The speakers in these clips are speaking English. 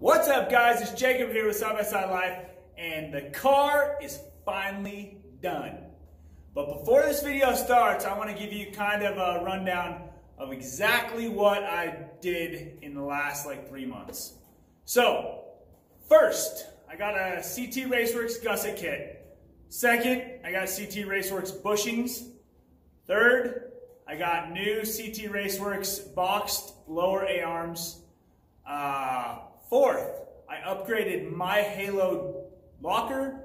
What's up guys, it's Jacob here with Side by Side Life and the car is finally done. But before this video starts, I want to give you kind of a rundown of exactly what I did in the last like three months. So, first, I got a CT Raceworx gusset kit. Second, I got CT Raceworx bushings. Third, I got new CT Raceworx boxed lower A-arms. Uh, fourth, I upgraded my Halo locker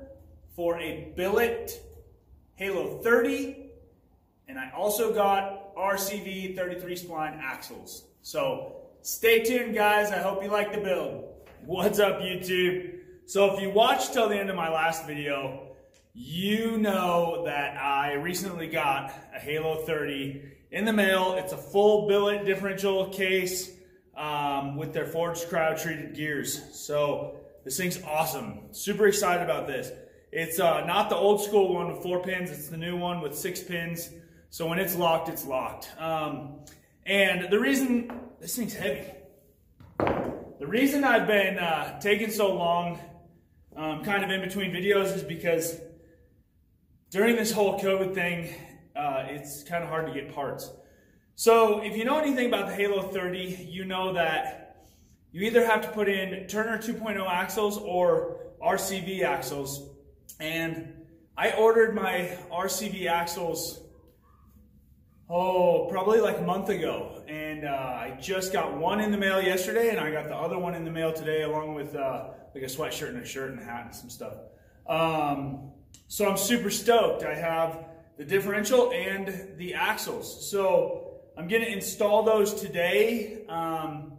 for a billet Halo 30. And I also got RCV 33 spline axles. So stay tuned guys. I hope you like the build. What's up YouTube? So if you watched till the end of my last video, you know that I recently got a Halo 30 in the mail. It's a full billet differential case um, with their forged cryo treated gears. So this thing's awesome. Super excited about this. It's uh, not the old school one with four pins. It's the new one with six pins. So when it's locked, it's locked. Um, and the reason, this thing's heavy. The reason I've been uh, taking so long um, kind of in between videos is because during this whole COVID thing, uh, it's kind of hard to get parts. So if you know anything about the Halo 30, you know that you either have to put in Turner 2.0 axles or RCV axles. And I ordered my RCV axles, oh, probably like a month ago. And uh, I just got one in the mail yesterday and I got the other one in the mail today along with uh, like a sweatshirt and a shirt and a hat and some stuff. Um, so I'm super stoked. I have the differential and the axles. So I'm going to install those today. Um,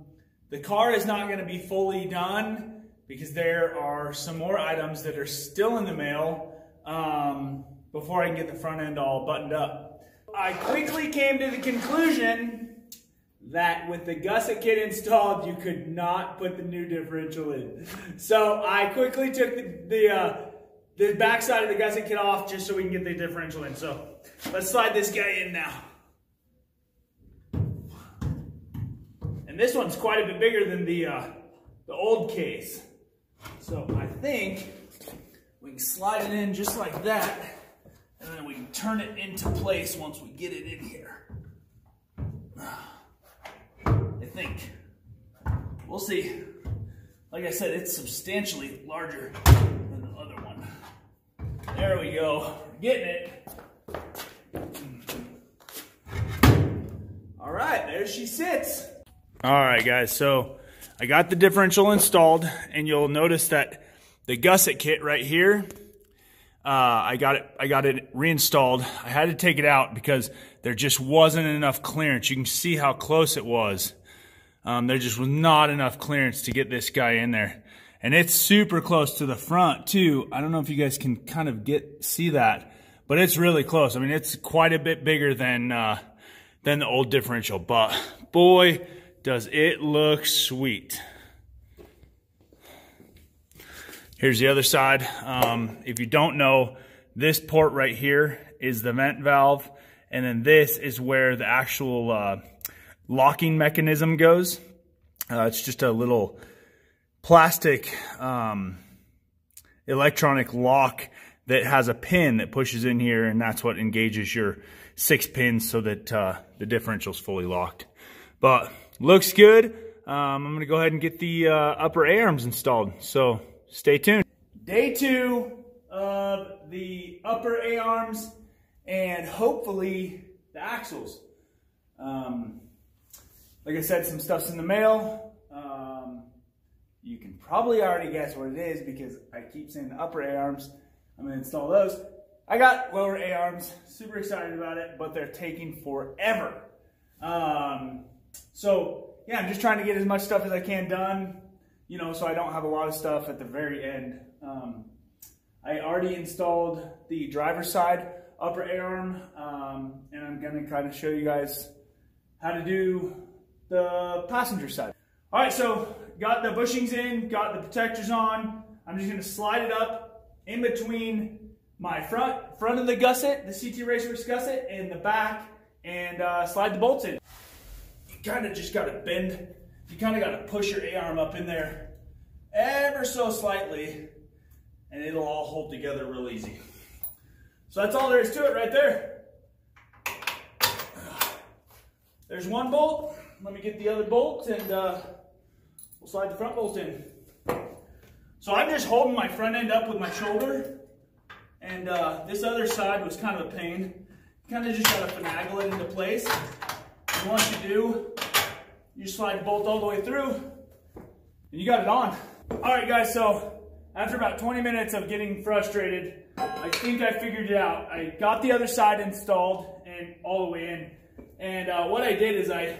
the car is not going to be fully done because there are some more items that are still in the mail um, before I can get the front end all buttoned up. I quickly came to the conclusion that with the gusset kit installed, you could not put the new differential in. So I quickly took the, the uh, the back side of the gusset kit off just so we can get the differential in. So let's slide this guy in now. This one's quite a bit bigger than the, uh, the old case. So I think we can slide it in just like that. And then we can turn it into place once we get it in here. I think. We'll see. Like I said, it's substantially larger than the other one. there we go. Getting it. All right, there she sits. All right, guys, so I got the differential installed, and you'll notice that the gusset kit right here, uh, I got it. I got it reinstalled. I had to take it out because there just wasn't enough clearance. You can see how close it was. Um, there just was not enough clearance to get this guy in there. And it's super close to the front too. I don't know if you guys can kind of get see that, but it's really close. I mean, it's quite a bit bigger than uh, than the old differential, but boy, does it look sweet. Here's the other side. Um, if you don't know, this port right here is the vent valve, and then this is where the actual uh, locking mechanism goes. Uh, it's just a little plastic um, electronic lock that has a pin that pushes in here and that's what engages your six pins so that uh, the differential is fully locked. But looks good. Um, I'm to go ahead and get the uh, upper A-arms installed. So stay tuned. Day two of the upper A-arms and hopefully the axles. Um, like I said, some stuff's in the mail. You can probably already guess what it is because I keep saying the upper A-arms. I'm gonna install those. I got lower A-arms, super excited about it, but they're taking forever. Um, so yeah, I'm just trying to get as much stuff as I can done, you know, so I don't have a lot of stuff at the very end. Um, I already installed the driver's side upper A-arm, um, and I'm gonna kind of show you guys how to do the passenger side. All right, so got the bushings in, got the protectors on. I'm just gonna slide it up in between my front front of the gusset, the CT Raceworx gusset, and the back, and uh, slide the bolts in. Kind of just gotta bend, you kind of gotta push your A-arm up in there ever so slightly and it'll all hold together real easy. So that's all there is to it right there. There's one bolt. Let me get the other bolt and uh, we'll slide the front bolt in. So I'm just holding my front end up with my shoulder and uh, this other side was kind of a pain. Kind of just gotta finagle it into place. Once you do, you slide the bolt all the way through and you got it on. All right guys, so after about 20 minutes of getting frustrated, I think I figured it out. I got the other side installed and all the way in. And uh, what I did is I,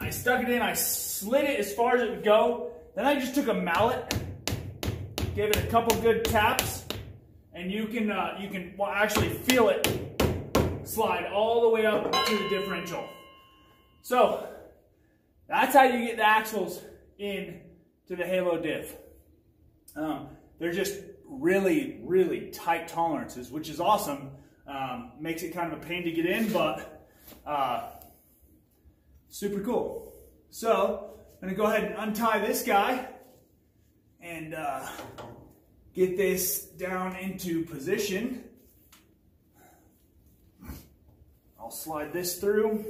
I stuck it in, I slid it as far as it would go. Then I just took a mallet, gave it a couple good taps, and you can, uh, you can well, actually feel it slide all the way up to the differential. So that's how you get the axles in to the Halo diff. Um, they're just really, really tight tolerances, which is awesome. Um, makes it kind of a pain to get in, but uh, super cool. So I'm gonna go ahead and untie this guy and uh, get this down into position. I'll slide this through.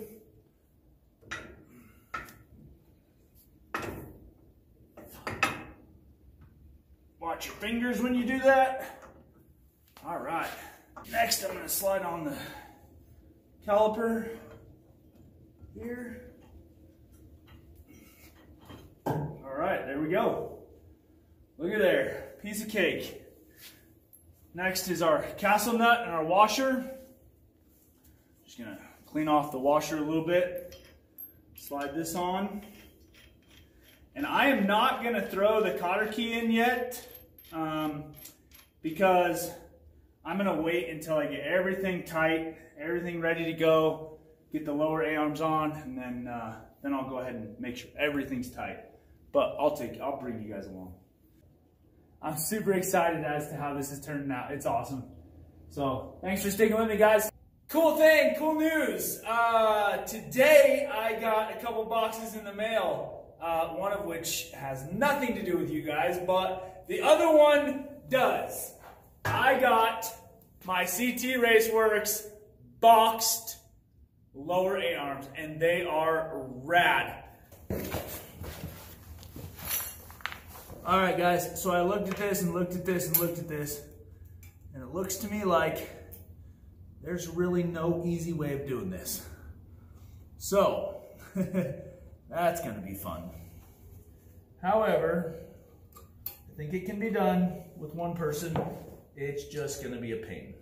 Watch your fingers when you do that. All right. Next, I'm to slide on the caliper here. All right, there we go. Look at there, piece of cake. Next is our castle nut and our washer. Gonna clean off the washer a little bit. Slide this on. And I am not gonna throw the cotter key in yet um, because I'm gonna wait until I get everything tight, everything ready to go, get the lower A-arms on, and then, uh, then I'll go ahead and make sure everything's tight. But I'll take, I'll bring you guys along. I'm super excited as to how this is turning out. It's awesome. So thanks for sticking with me, guys. Cool thing, cool news. Uh, today I got a couple boxes in the mail, uh, one of which has nothing to do with you guys, but the other one does. I got my CT Raceworx boxed lower A-arms, and they are rad. All right, guys, so I looked at this and looked at this and looked at this, and it looks to me like there's really no easy way of doing this. So, that's gonna be fun. However, I think it can be done with one person. It's just gonna be a pain.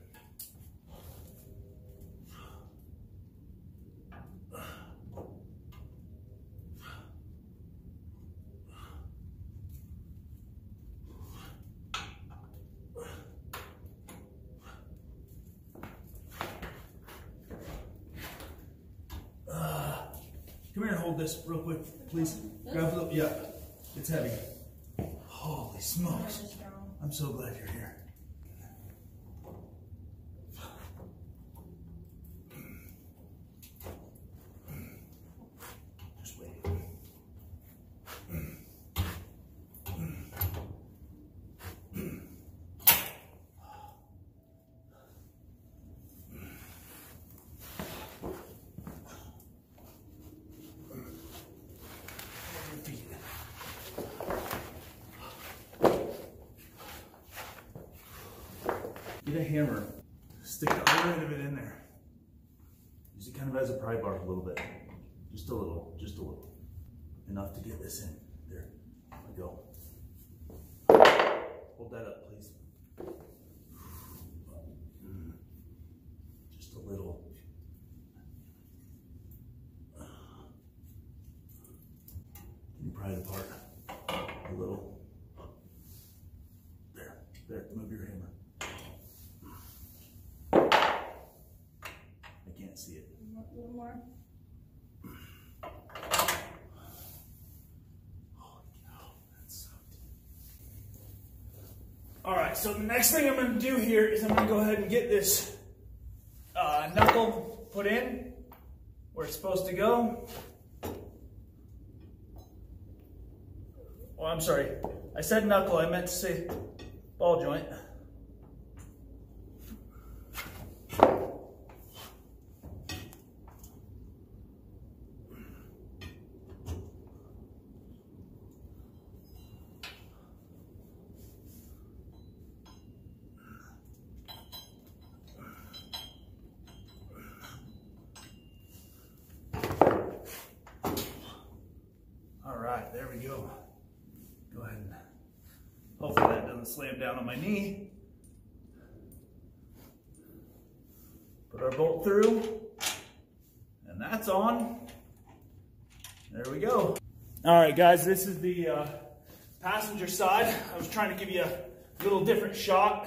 Come here and hold this real quick, please. Grab the, yeah, it's heavy. Holy smokes. I'm so glad you're here. Just wait. Your feet. Get a hammer, stick the other end of it in there. Use it kind of as a pry bar a little bit. Just a little, just a little. Enough to get this in. There, we go. Hold that up, please. Just a little. Pry it apart a little? There, there, move your hammer. I can't see it. All right, so the next thing I'm gonna do here is I'm gonna go ahead and get this uh, knuckle put in where it's supposed to go. oh, I'm sorry. I said knuckle, I meant to say ball joint. There we go. Go ahead and hopefully that doesn't slam down on my knee. Put our bolt through, and that's on. There we go. All right, guys, this is the uh, passenger side. I was trying to give you a little different shot.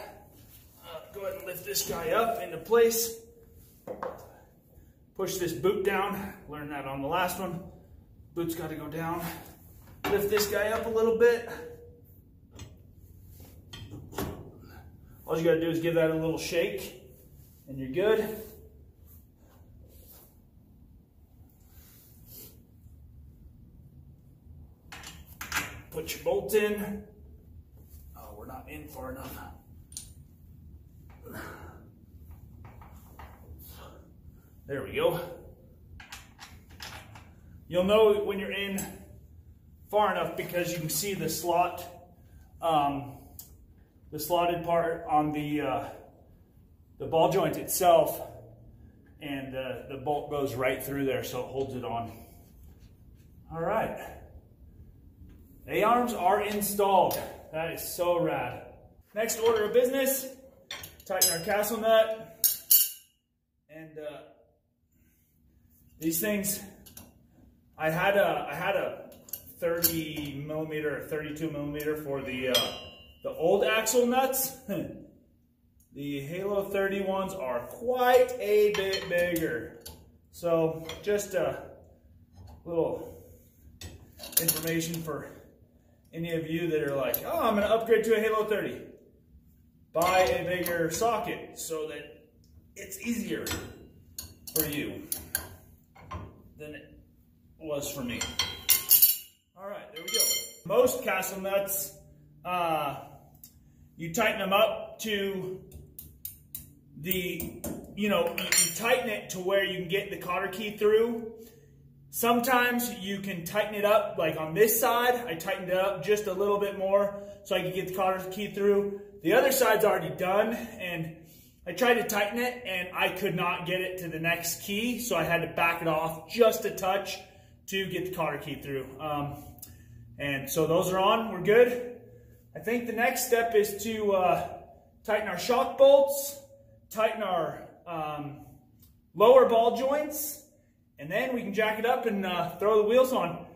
Uh, go ahead and lift this guy up into place. Push this boot down. Learned that on the last one. Boot's got to go down. Lift this guy up a little bit. All you gotta do is give that a little shake and you're good. Put your bolt in. Oh, we're not in far enough. There we go. You'll know when you're in far enough because you can see the slot, um, the slotted part on the, uh, the ball joint itself and uh, the bolt goes right through there so it holds it on. All right. A-arms are installed. That is so rad. Next order of business, tighten our castle nut. And uh, these things, I had a, I had a 30 millimeter or 32 millimeter for the uh, the old axle nuts. the Halo 31s are quite a bit bigger. So just a little information for any of you that are like, oh, I'm to upgrade to a Halo 30. Buy a bigger socket so that it's easier for you than it was for me. All right, there we go. Most castle nuts, uh, you tighten them up to the, you know, you, tighten it to where you can get the cotter key through. Sometimes you can tighten it up, like on this side, I tightened it up just a little bit more so I could get the cotter key through. The other side's already done, and I tried to tighten it, and I could not get it to the next key, so I had to back it off just a touch to get the cotter key through. Um, and so those are on, we're good. I think the next step is to uh, tighten our shock bolts, tighten our um, lower ball joints, and then we can jack it up and uh, throw the wheels on.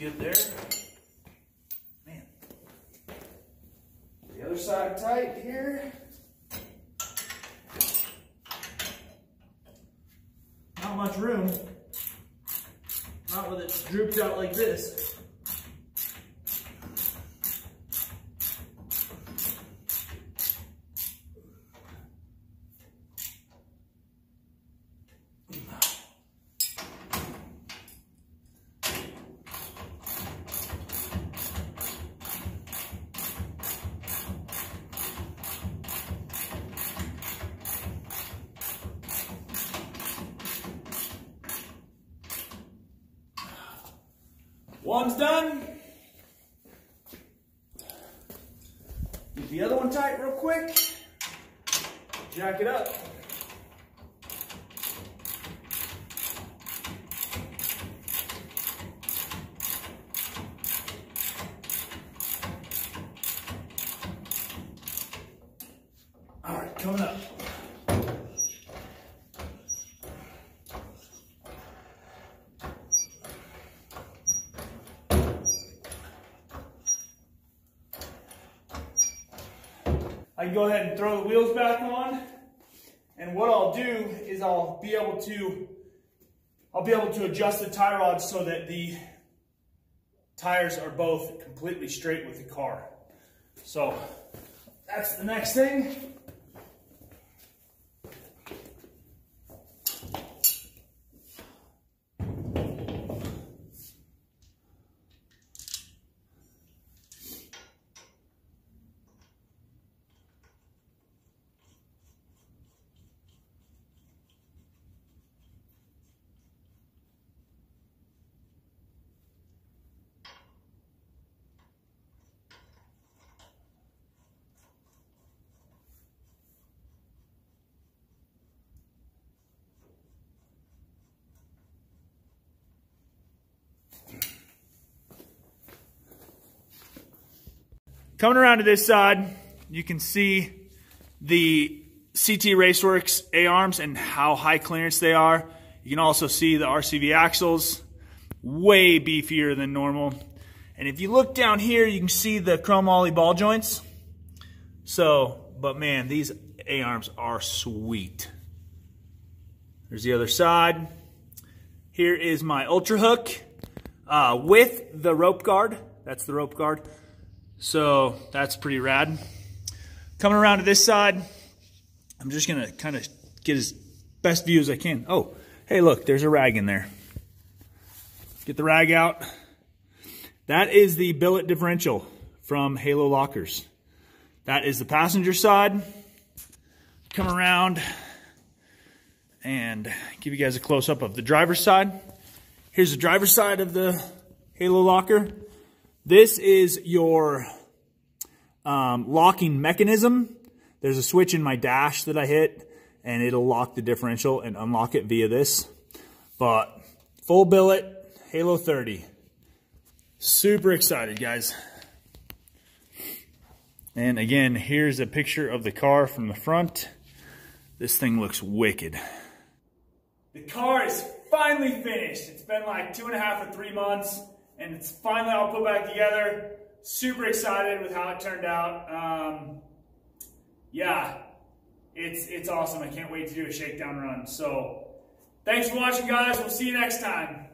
Good there. Man. The other side tight here. Not much room. Not with it drooped out like this. One's done. Get the other one tight real quick. Jack it up. All right, coming up. I can go ahead and throw the wheels back on. And what I'll do is I'll be able to I'll be able to adjust the tie rods so that the tires are both completely straight with the car. So that's the next thing. Coming around to this side, you can see the CT Raceworx A-arms and how high clearance they are. You can also see the RCV axles, way beefier than normal. And if you look down here, you can see the chromoly ball joints. So, but man, these A-arms are sweet. There's the other side. Here is my Ultra Hook uh, with the rope guard. That's the rope guard. So that's pretty rad. Coming around to this side, I'm just gonna kind of get as best view as I can. Oh, hey look, there's a rag in there. Get the rag out. That is the billet differential from Halo Lockers. That is the passenger side. Come around and give you guys a close up of the driver's side. Here's the driver's side of the Halo Locker. This is your um, locking mechanism. There's a switch in my dash that I hit and it'll lock the differential and unlock it via this. But full billet, Halo 30. Super excited, guys. And again, here's a picture of the car from the front. This thing looks wicked. The car is finally finished. It's been like two and a half or three months and it's finally all put back together. Super excited with how it turned out. Um, yeah, it's it's awesome. I can't wait to do a shakedown run. So thanks for watching, guys. We'll see you next time.